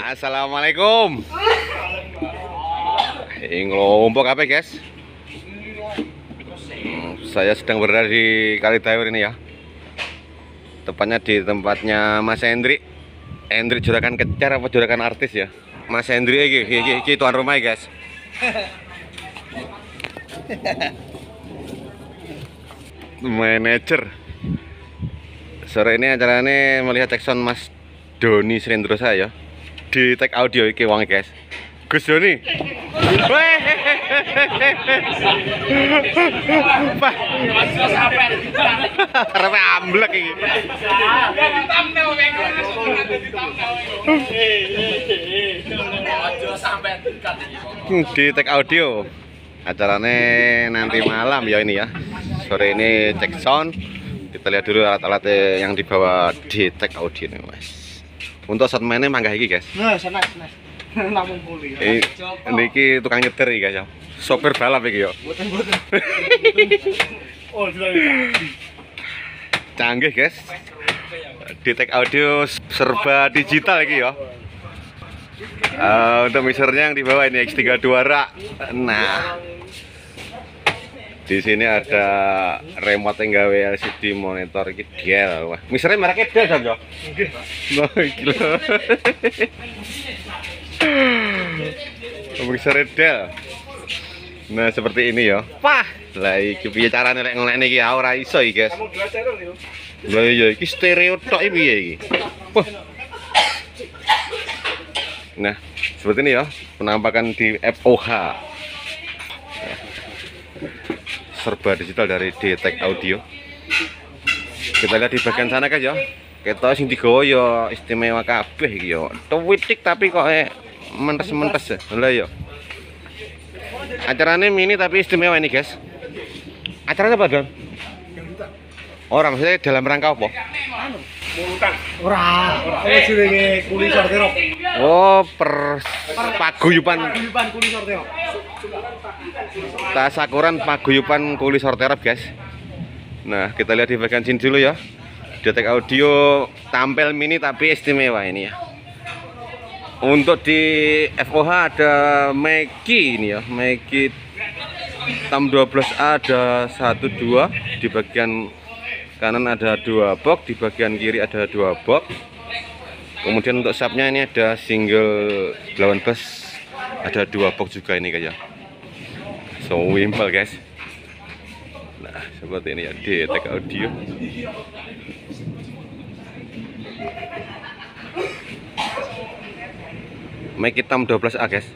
Assalamualaikum. Ini ngelompok apa guys? Hmm, Saya sedang berada di Kalitayur ini ya. Tepatnya di tempatnya Mas Hendri. Hendri juragan kejar apa juragan artis ya? Mas Hendri iki, iki, iki tuan rumah ya, guys. Manager. Sore ini acaranya melihat Jackson Mas Doni Srendro saya di tag audio iki wong guys. Gus. Weh. Pak. Di tag audio. Acaranya nanti malam ya ini ya. Sore ini cek sound. Kita lihat dulu alat-alat yang dibawa di tag audio nih, Mas. Untuk saat mainnya mangga iki, guys. Nah, sana, sana. Namun pulih. Ini niki tukang nyetir iki guys ya. Sopir balap iki ya. Boten, boten. Oh, sudah Canggih guys. Di tag audio serba digital iki ya. Eh, untuk mixernya yang di bawah ini X32 rak. Nah. Di sini ada remote yang gawe LCD monitor iki Dell. Wah, mixernya mereknya Dell Sam ya. Wah, gila. Mixernya Dell. Nah, seperti ini ya. Wah, lah iki piye carane lek ngelekne iki ya ora iso iki, guys. Lah iya iki stereo tok iki piye iki. Wah. Nah, seperti ini ya penampakan di FOH. Serba digital dari Detect Audio. Kita lihat di bagian sana guys ya. Kita sing digawa ya istimewa kabeh iki ya. Tuwitik tapi kok eh, mentes-mentes ya. Lah ya. Acaranya mini tapi istimewa ini guys. Acaranya apa, Don? Orang maksudnya dalam rangka apa? Mulutan. Ora. Ora jenenge kuli sortero. Oh, per paguyuban Kuyuban kuli sortero. tasakuran paguyuban kuli sorterap, guys. Nah, kita lihat di bagian sini dulu ya. Detek audio tampil mini tapi istimewa ini ya. Untuk di FOH ada Meki ini ya, Meki Tam 12A ada 1 2 di bagian kanan ada dua box, di bagian kiri ada dua box. Kemudian untuk subnya ini ada single 18 ada dua box juga ini kayak so wimpel guys. Nah seperti ini ya tag audio. Mic hitam 12A guys.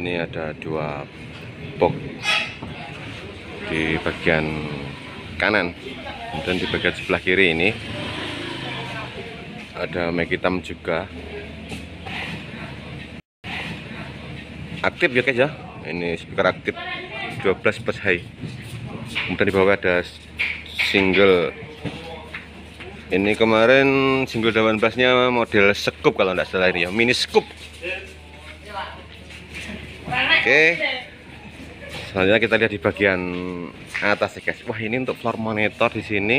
Ini ada dua box di bagian kanan. Dan di bagian sebelah kiri ini ada mic hitam juga. Aktif ya guys ya ini speaker aktif 12 plus high. Kemudian di bawah ada single. Ini kemarin single 18 nya model scoop kalau tidak salah ini ya. Mini scoop. Oke. Selanjutnya kita lihat di bagian atas ya guys. Wah ini untuk floor monitor di sini.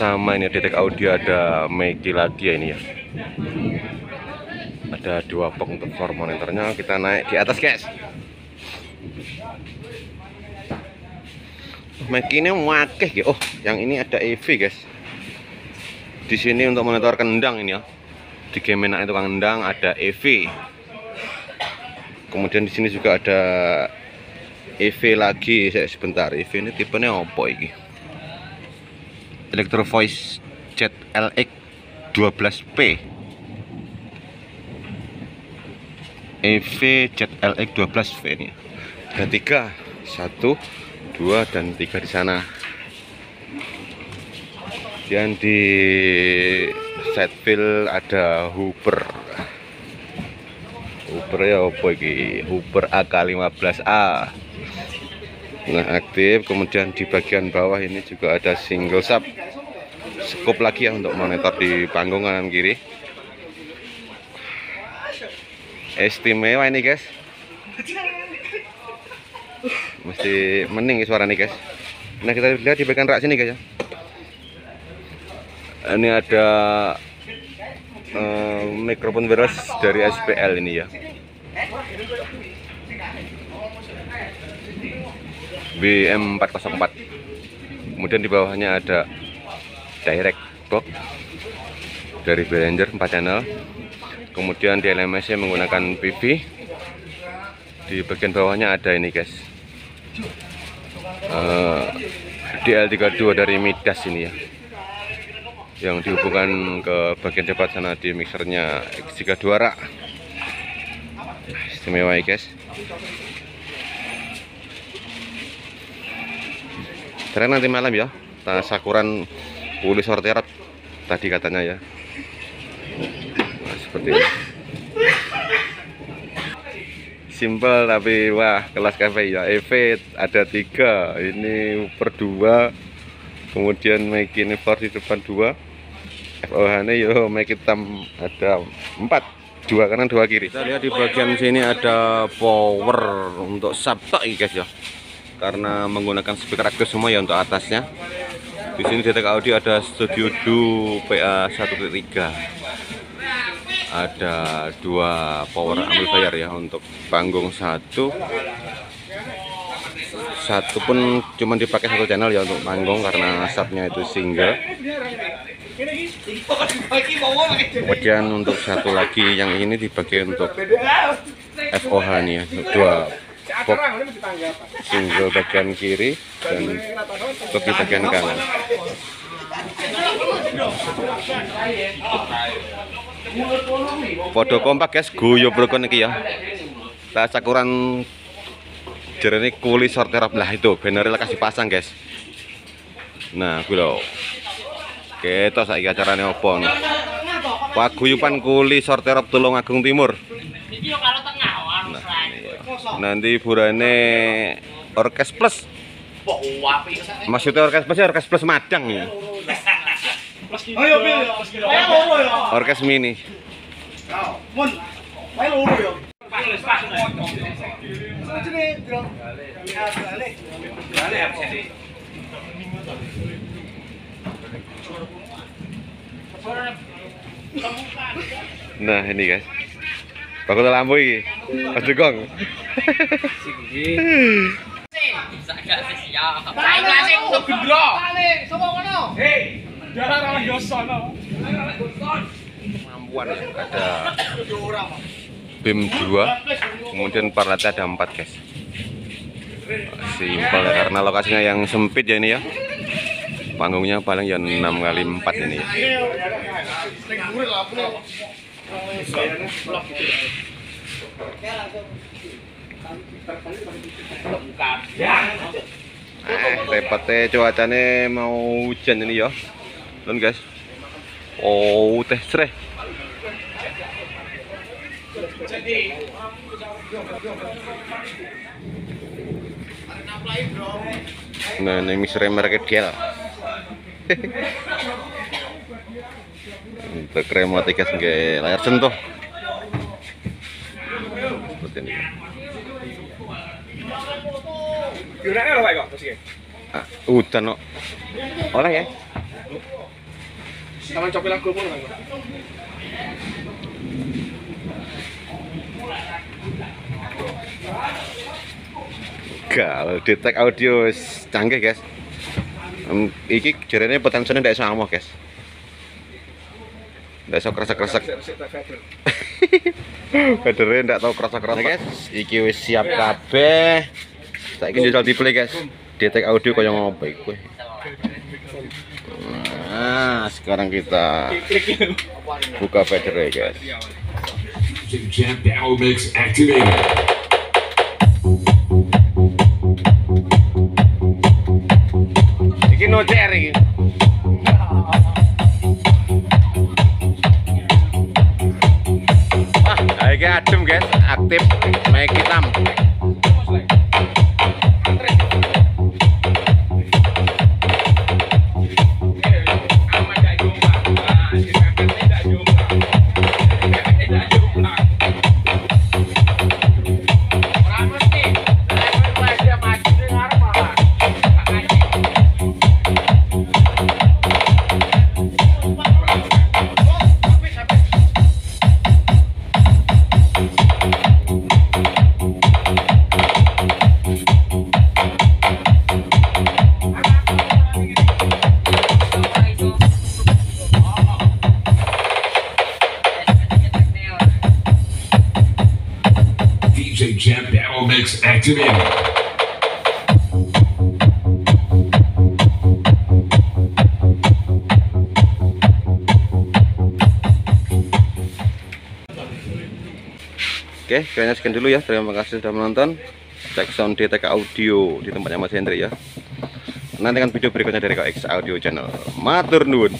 Sama ini detek audio ada Megi lagi ya ini ya ada dua box untuk floor monitornya. Kita naik di atas guys. Mic ini wakeh ya. Oh yang ini ada EV guys. Di sini untuk monitor kendang ini ya. Di game enak itu kendang ada EV kemudian di sini juga ada EV lagi. Saya sebentar EV ini tipenya apa ini? Electro Voice ZLX 12P EV ZLX 12V ini. Ada tiga. Satu dua dan tiga di sana. Dan di set fill ada Hooper. Hooper ya apa ini Hooper AK15A nah aktif. Kemudian di bagian bawah ini juga ada single sub. Scope lagi ya untuk monitor di panggung kanan kiri istimewa ini guys. Mesti mening suara nih guys. Nah kita lihat di bagian rak sini guys ya. Ini ada eh, mikrofon wireless dari SPL ini ya. BM404 kemudian di bawahnya ada direct box dari Behringer 4 channel kemudian di LMS menggunakan PV di bagian bawahnya ada ini guys. Eh, DL32 dari Midas ini ya. Yang dihubungkan ke bagian depan sana di mixernya X32 rak istimewa ya guys. Karena nanti malam ya tasakuran pulih sorterat tadi katanya ya seperti ini. Simple tapi wah kelas cafe ya. EV ada tiga. Ini per dua. Kemudian make ini di depan dua. FOH nya yo make hitam ada empat. Dua kanan dua kiri. Kita lihat di bagian sini ada power untuk subtok ini guys ya. Karena menggunakan speaker aktif semua ya untuk atasnya. Di sini DTK Audio ada Studio Du PA 1.3 ada dua power amplifier ya untuk panggung. Satu satu pun cuma dipakai satu channel ya untuk panggung karena subnya itu single. Kemudian untuk satu lagi yang ini dipakai untuk FOH nih ya. Dua box single bagian kiri dan untuk di bagian kanan Podo kompak guys, guyo brokon iki ya. Tak cakuran jerene kuli sorterap lah itu, bannernya kasih pasang guys. Nah, gue loh. Ketok saiki acarane opo nih? Paguyuban kuli sorterap Tulung Agung Timur. Nah, iya. Nanti hiburannya Orkes Plus. Maksudnya Orkes Plus ya Orkes Plus Madang ya. Ayo, Bil. Ayo, loro ya. Orkes Mini. Mun. Ayo loro ya. Balik. Nah, ini guys. Bakal lampu iki. Mas Dugong. Kono? Hei, Kemampuan ya, ada BIM 2 kemudian parlatnya ada 4 guys. Simpel karena lokasinya yang sempit ya ini ya. Panggungnya paling ya 6 kali 4 ini. Ya eh repotnya cuacanya mau hujan ini ya Don guys oh teh cereh Nah, ini mixer merek Dell. Untuk tiga sebagai layar sentuh. Seperti ini. Yurane lho, kok. Ah, udan kok. Oleh ya? Sama copi lagu pun kan. Gal, detek audio wis canggih guys. Em, iki jarene potensinya ndak sama guys. Ndak iso kresek-kresek. Federnya ndak tahu kresek-kresek guys. Iki wis siap kabeh. Saiki njajal di play guys. Detek audio kaya ngopo iku. Nah, sekarang kita buka federnya guys. Iki no CR iki. Wah, iki adem guys, aktif mic hitam. Mix activated. Oke, kayaknya sekian dulu ya. Terima kasih sudah menonton. Cek sound DTK Audio di tempatnya Mas Hendri ya. Nantikan video berikutnya dari KX Audio Channel. Matur nuwun.